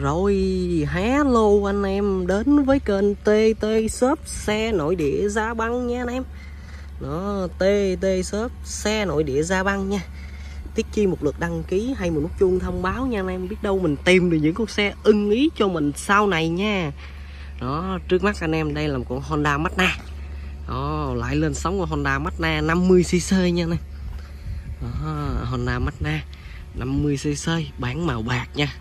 Rồi hello anh em đến với kênh TT Shop xe nội địa giá Băng nha anh em. Đó TT Shop xe nội địa giá Băng nha. Tiết chi một lượt đăng ký hay một nút chuông thông báo nha anh em. Biết đâu mình tìm được những con xe ưng ý cho mình sau này nha. Đó trước mắt anh em đây là một con Honda Mazda Đó lại lên sóng con Honda Mazda 50cc nha anh em. Đó, Honda Mazda 50cc bản màu bạc nha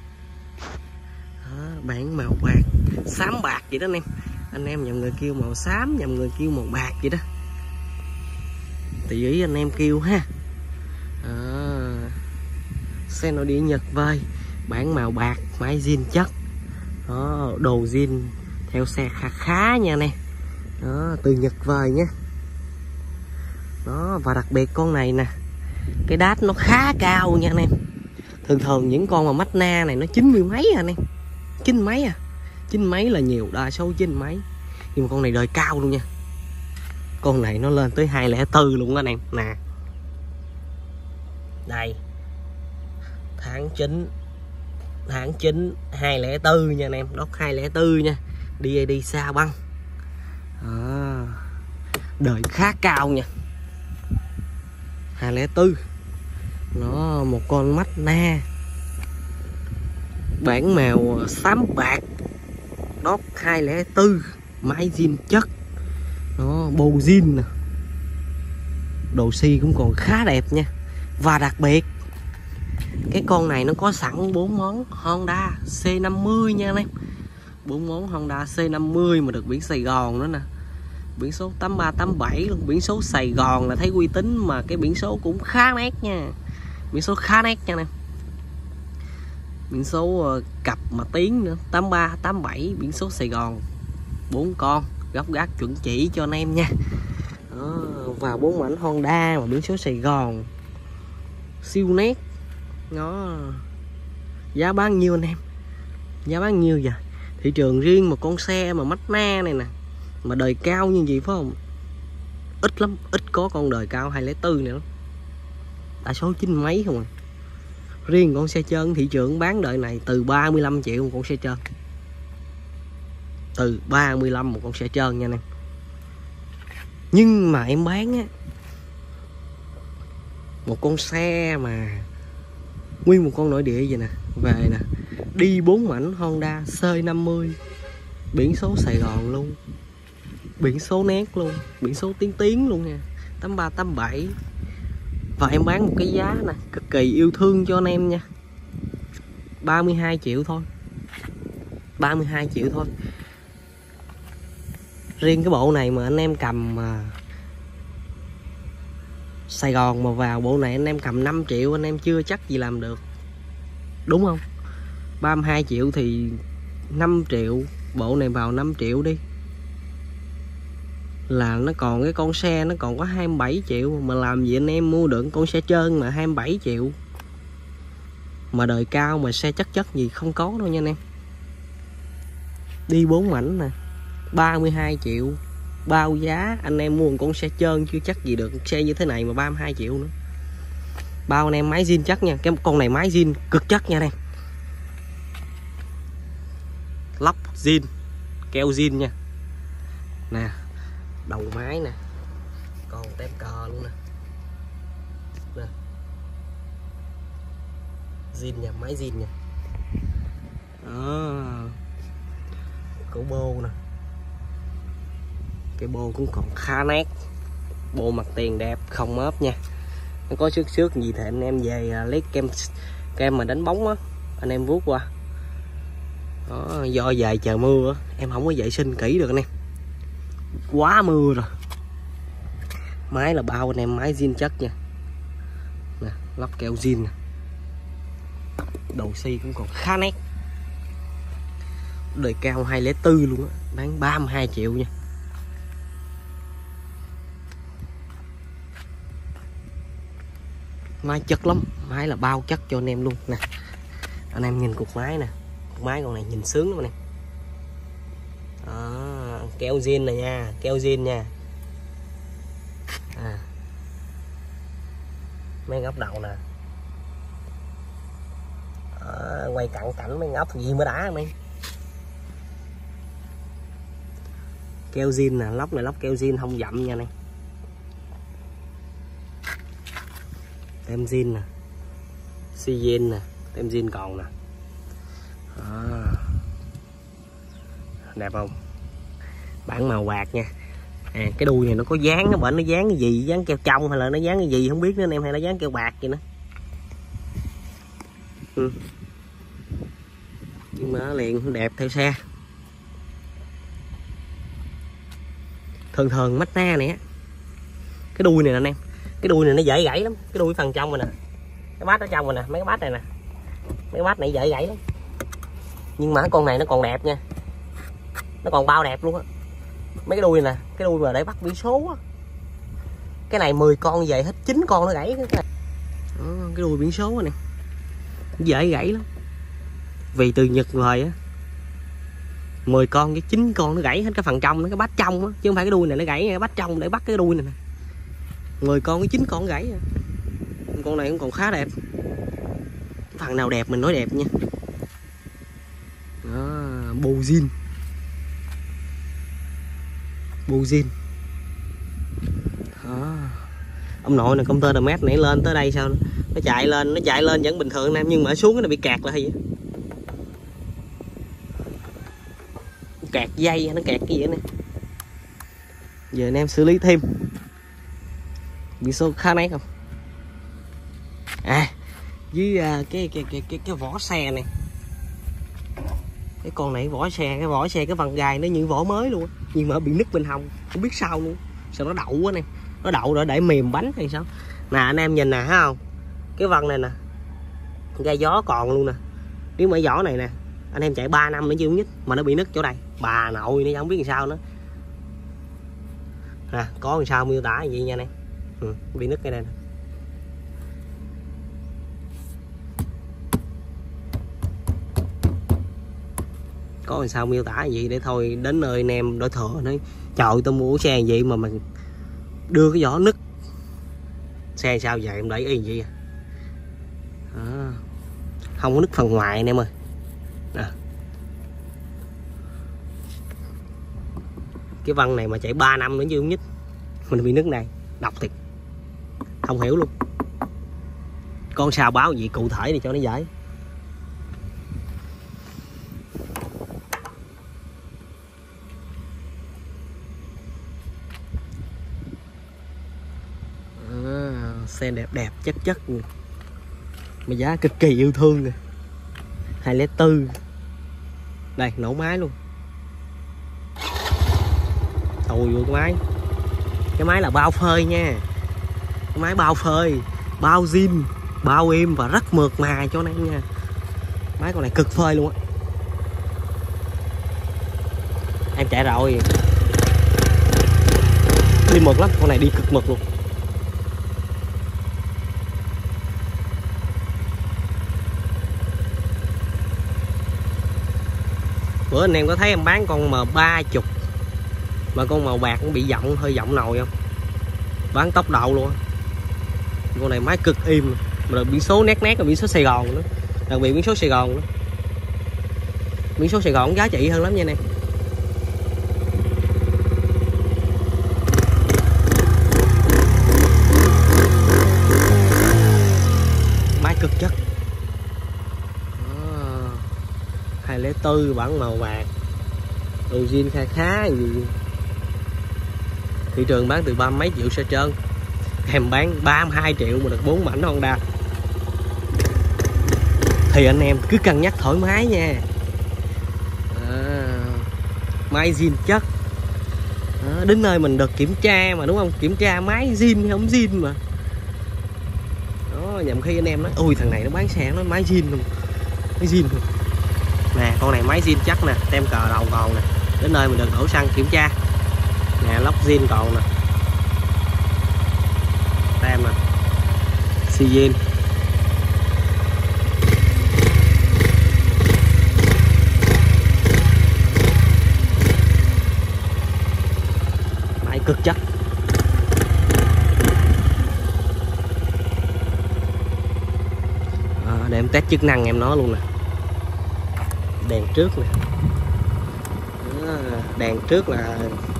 bản màu bạc xám bạc vậy đó anh em. Anh em nhầm người kêu màu xám nhầm người kêu màu bạc vậy đó. Tùy ý anh em kêu ha. À, xe nội địa nhật vơi. Bản màu bạc máy zin chất. Đó, đồ zin theo xe khá khá nha anh em. Đó, từ nhật vời nhé đó và đặc biệt con này nè. Cái đát nó khá cao nha anh em. Thường thường những con mà mắt na này nó chín mươi mấy à anh em chín mấy à? Chín mấy là nhiều đa số chín mấy. Nhưng mà con này đời cao luôn nha. Con này nó lên tới 204 luôn anh em. Nè. Đây. Tháng 9 tháng 9 204 nha anh em. Đốc 204 nha. Đi đi xa băng. À, đời khá cao nha. 204 nó một con mắt na bản màu ờ, xám bạc đốt 204 máy zin chất nó bồ zin nè. Đồ xi cũng còn khá đẹp nha. Và đặc biệt, cái con này nó có sẵn bốn món Honda C50 nha anh em. Bốn món Honda C50 mà được biển Sài Gòn nữa nè. Biển số 8387 luôn biển số Sài Gòn là thấy uy tín mà cái biển số cũng khá nét nha. Biển số khá nét nha anh em biển số ờ, cặp mà tiếng nữa 83 87 biển số Sài Gòn. Bốn con góc gác chuẩn chỉ cho anh em nha. Đó, và bốn mảnh Honda mà biển số Sài Gòn. Siêu nét. Nó giá bán nhiêu anh em? Giá bán nhiêu vậy? Thị trường riêng một con xe mà mắt na này nè mà đời cao như vậy phải không? Ít lắm ít có con đời cao 204 này lắm. Đa số chín mấy không à? Riêng con xe trơn, thị trường bán đợi này từ 35 triệu một con xe trơn. Từ 35 một con xe trơn nha anh em. Nhưng mà em bán á, một con xe mà nguyên một con nội địa vậy nè, về nè, đi bốn mảnh Honda C50 biển số Sài Gòn luôn, biển số nét luôn, biển số tiếng tiếng luôn nha 8387 và em bán một cái giá nè, cực kỳ yêu thương cho anh em nha. 32 triệu thôi. 32 triệu thôi. Riêng cái bộ này mà anh em cầm mà Sài Gòn mà vào bộ này anh em cầm 5 triệu, anh em chưa chắc gì làm được. Đúng không? 32 triệu thì 5 triệu, bộ này vào 5 triệu đi là nó còn cái con xe nó còn có 27 triệu. Mà làm gì anh em mua được con xe trơn mà 27 triệu? Mà đời cao mà xe chất chất gì không có đâu nha anh em. Đi bốn mảnh nè 32 triệu. Bao giá anh em mua một con xe trơn chưa chắc gì được. Xe như thế này mà 32 triệu nữa. Bao anh em máy zin chắc nha. Cái con này máy zin cực chất nha anh em. Zin, keo zin nha. Nè đầu máy nè. Còn tem cờ luôn nè. Nè. Zin nha máy zin nha. Đó. Cổ bô nè. Cái bô cũng còn khá nét. Bô mặt tiền đẹp không mớp nha. Nó có xước xước gì thì anh em về à, lấy kem kem mà đánh bóng á. Anh em vuốt qua. Đó, do dài trời mưa em không có vệ sinh kỹ được anh em quá mưa rồi. Máy là bao anh em máy zin chất nha. Nè lắp keo zin nè. Đầu xi cũng còn khá nét. Đời cao 204 luôn á bán 32 triệu nha. Máy chất lắm máy là bao chất cho anh em luôn. Nè anh em nhìn cục máy nè. Cục máy con này nhìn sướng lắm anh em. Đó, keo zin này nha keo zin nha. À. mấy góc đầu nè. À, quay cận cảnh mấy ngóc gì mới đã mày keo zin nè lóc này lóc keo zin không dặm nha này. Tem zin nè. Si zin nè tem zin còn nè. À. đẹp không? Bản màu quạt nha. À, cái đuôi này nó có dán nó bệnh nó dán cái gì? Dán keo trong hay là nó dán cái gì không biết nữa anh em hay nó dán keo bạc vậy nữa. Ừ. nhưng mà liền đẹp theo xe. Thường thường mắt na này á, cái đuôi này nè anh em. Cái đuôi này nó dễ gãy lắm. Cái đuôi phần trong rồi nè. Cái bát ở trong rồi nè. Mấy cái bát này nè. Mấy cái bát này dễ gãy lắm. Nhưng mà con này nó còn đẹp nha. Nó còn bao đẹp luôn á mấy cái đuôi nè cái đuôi mà để bắt biển số á. Cái này 10 con về hết 9 con nó gãy cái này. Ừ, cái đuôi biển số này dễ gãy lắm. Vì từ nhật về á 10 con với 9 con nó gãy hết cái phần trong nó cái bát trong á. Chứ không phải cái đuôi này nó gãy cái bát trong để bắt cái đuôi này nè. 10 con với 9 con gãy con này cũng còn khá đẹp. Phần nào đẹp mình nói đẹp nha. Đó, bù zin bù zin đó. ông nội này công tơ đờ mét nãy lên tới đây sao? Nó chạy lên nó chạy lên vẫn bình thường nam nhưng mà xuống nó bị kẹt lại vậy? Kẹt dây nó kẹt cái gì này giờ anh em xử lý thêm. Biển số khá nấy không? À với à, cái, cái cái cái cái vỏ xe này cái con này vỏ xe cái vỏ xe cái phần gài nó như vỏ mới luôn nhưng mà bị nứt bên hông không biết sao luôn. Sao nó đậu quá này nó đậu rồi để mềm bánh hay sao? Nè anh em nhìn nè thấy không? Cái vân này nè. Gai gió còn luôn nè. Nếu mà vỏ này nè anh em chạy 3 năm nó chưa nhất mà nó bị nứt chỗ đây bà nội nó không biết làm sao nữa. Nè có làm sao miêu tả gì nha này ừ, bị nứt cái này nè. Có làm sao miêu tả gì để thôi đến nơi anh em đổi thừa nói, trời tôi mua xe gì mà mình đưa cái vỏ nứt. Xe sao vậy? Em để y vậy? À? không có nứt phần ngoài anh em ơi. À. cái văn này mà chạy 3 năm nữa chứ không nhất mình bị nứt này. Đọc thiệt. Không hiểu luôn. Con sao báo gì cụ thể thì cho nó giải. Xe đẹp đẹp, chất chất mà giá cực kỳ yêu thương rồi hai lẻ tư. Đây, nổ máy luôn. Tồi vô cái máy. Cái máy là bao phơi nha. Cái máy bao phơi, bao zin, bao im và rất mượt mà cho anh em nha. Máy con này cực phơi luôn á. Em chạy rồi. Đi mượt lắm, con này đi cực mượt luôn. Bữa anh em có thấy em bán con m ba chục mà con màu bạc cũng bị giọng, hơi giọng nồi không? Bán tốc độ luôn con này máy cực im. Mà là biển số nét nét là biển số Sài Gòn nữa đặc biệt biển số Sài Gòn nữa biển số Sài Gòn giá trị hơn lắm nha anh em. 204 bản màu bạc. Đồ zin kha khá gì? Thị trường bán từ ba mấy triệu xe trơn. Em bán 32 triệu mà được 4 mảnh Honda. Thì anh em cứ cân nhắc thoải mái nha. À, máy zin chất. À, đến nơi mình được kiểm tra mà đúng không? Kiểm tra máy zin không zin mà. Đó nhầm khi anh em nói ui thằng này nó bán xe nó máy zin không. Máy zin không nè con này máy zin chắc nè tem cờ đầu còn nè. Đến nơi mình được đổ xăng kiểm tra. Nè lóc zin còn nè. Tem nè. Xi zin. Máy cực chất à, để em test chức năng em nó luôn nè đèn trước nè. Đèn trước là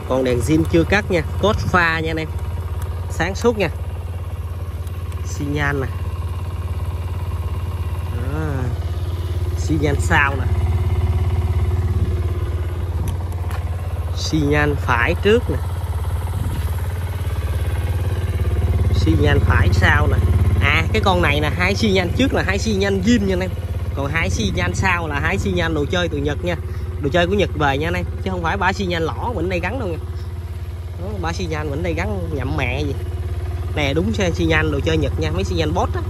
còn đèn zin chưa cắt nha cốt pha nha anh em. Sáng suốt nha. Xi nhan nè. Xi nhan sau nè. Xi nhan phải trước nè. Xi nhan phải sau nè. À cái con này là hai xi nhan trước là hai xi nhan zin nha anh em còn hai xi nhan sau là hai xi nhan đồ chơi từ nhật nha. Đồ chơi của nhật về nha anh em. Chứ không phải ba xi nhan lỏ mình đây gắn đâu nha. Đó, ba xi nhan mình đây gắn nhậm mẹ gì. Nè đúng xe xi nhan đồ chơi nhật nha mấy xi nhan bot á.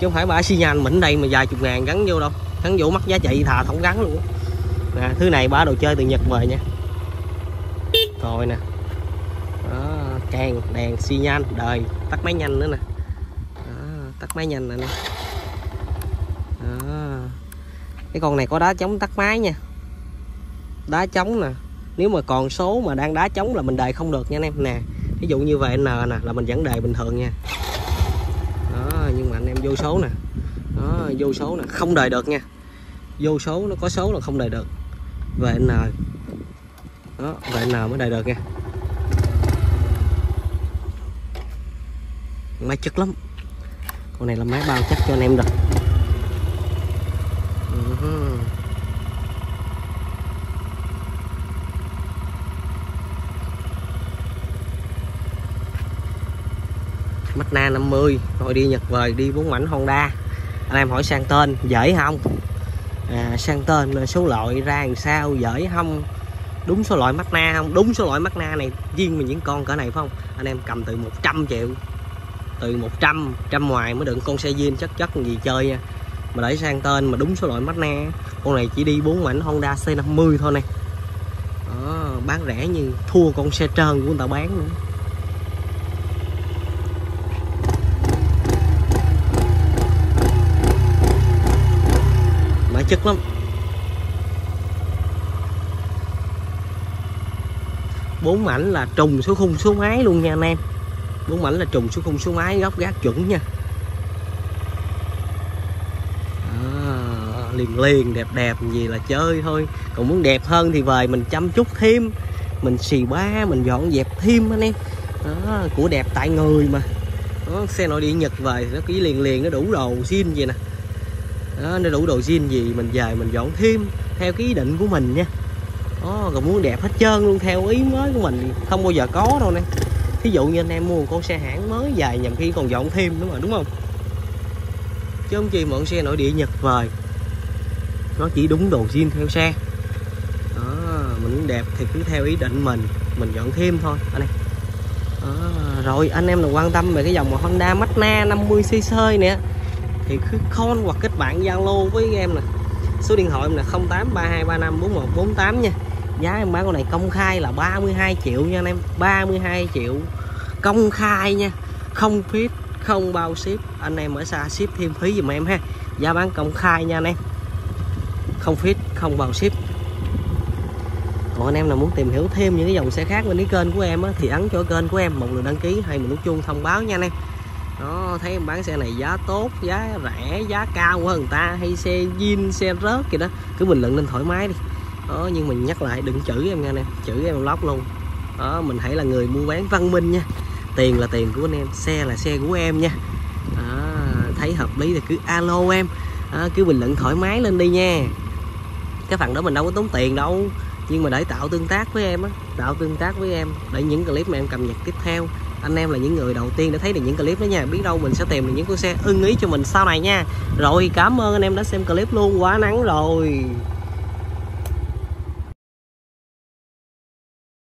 Chứ không phải ba xi nhan mình đây mà vài chục ngàn gắn vô đâu. Gắn vô mắc giá trị thà không gắn luôn nè thứ này ba đồ chơi từ nhật về nha. Rồi nè. Đó, càng đèn xi nhan đời tắt máy nhanh nữa nè tắt máy nhanh nè nè. Đó. cái con này có đá chống tắt máy nha. Đá chống nè. Nếu mà còn số mà đang đá chống là mình đề không được nha anh em. Nè ví dụ như vậy n nè, là mình vẫn đề bình thường nha. Đó, nhưng mà anh em vô số nè. Đó, vô số nè. Không đề được nha. Vô số, nó có số là không đề được. Về n. Đó, về n mới đề được nha. Máy chất lắm con này là máy bao chắc cho anh em rồi. Uh-huh. Mazda 50 rồi đi Nhật về đi bốn mảnh Honda. Anh em hỏi sang tên dễ không? À, sang tên số loại ra làm sao dễ không? Đúng số loại Mazda không? Đúng số loại Mazda này riêng mình những con cỡ này phải không? Anh em cầm từ 100 triệu từ 100 trăm ngoài mới đựng con xe zin chất chất gì chơi nha. Mà để sang tên mà đúng số loại Mazda con này chỉ đi bốn mảnh Honda C50 thôi này. Đó, bán rẻ như thua con xe trơn của người ta bán nữa. Mã chất lắm. Bốn mảnh là trùng số khung số máy luôn nha anh em bốn mảnh là trùng số khung số máy góc gác chuẩn nha. À, liền liền đẹp đẹp gì là chơi thôi. Còn muốn đẹp hơn thì về mình chăm chút thêm. Mình xì ba mình dọn dẹp thêm anh em. Đó, của đẹp tại người mà. Đó, xe nội địa nhật về nó chỉ liền liền nó đủ đồ xin vậy nè. Đó, nó đủ đồ zin gì mình về mình dọn thêm theo cái ý định của mình nha. Đó, còn muốn đẹp hết trơn luôn theo ý mới của mình. Không bao giờ có đâu nè thí dụ như anh em mua một con xe hãng mới dài nhằm khi còn dọn thêm đúng rồi đúng không? Chứ không chi mượn xe nội địa nhật về nó chỉ đúng đồ zin theo xe. Đó, mình đẹp thì cứ theo ý định mình mình dọn thêm thôi. Anh em đó, rồi anh em nào quan tâm về cái dòng mà Honda Mazda 50cc nè. Thì cứ call hoặc kết bạn Zalo với em nè. Số điện thoại em là 0832354148 nha giá em bán con này công khai là 32 triệu nha anh em. 32 triệu. Công khai nha. Không phí không bao ship. Anh em ở xa ship thêm phí giùm em ha. Giá bán công khai nha anh em. Không phí không bao ship. Còn anh em nào muốn tìm hiểu thêm những cái dòng xe khác bên cái kênh của em á, thì ấn cho kênh của em một lượt đăng ký hay một nút chuông thông báo nha anh em. Đó thấy em bán xe này giá tốt giá rẻ giá cao hơn người ta hay xe zin xe rớt kìa đó. Cứ bình luận lên thoải mái đi đó nhưng mình nhắc lại đừng chửi em nha nè chửi em lóc luôn. Đó mình hãy là người mua bán văn minh nha. Tiền là tiền của anh em xe là xe của em nha. Đó, thấy hợp lý thì cứ alo em. Đó, cứ bình luận thoải mái lên đi nha. Cái phần đó mình đâu có tốn tiền đâu nhưng mà để tạo tương tác với em á tạo tương tác với em để những clip mà em cập nhật tiếp theo. Anh em là những người đầu tiên để thấy được những clip đó nha biết đâu mình sẽ tìm được những con xe ưng ý cho mình sau này nha. Rồi cảm ơn anh em đã xem clip luôn quá nắng rồi.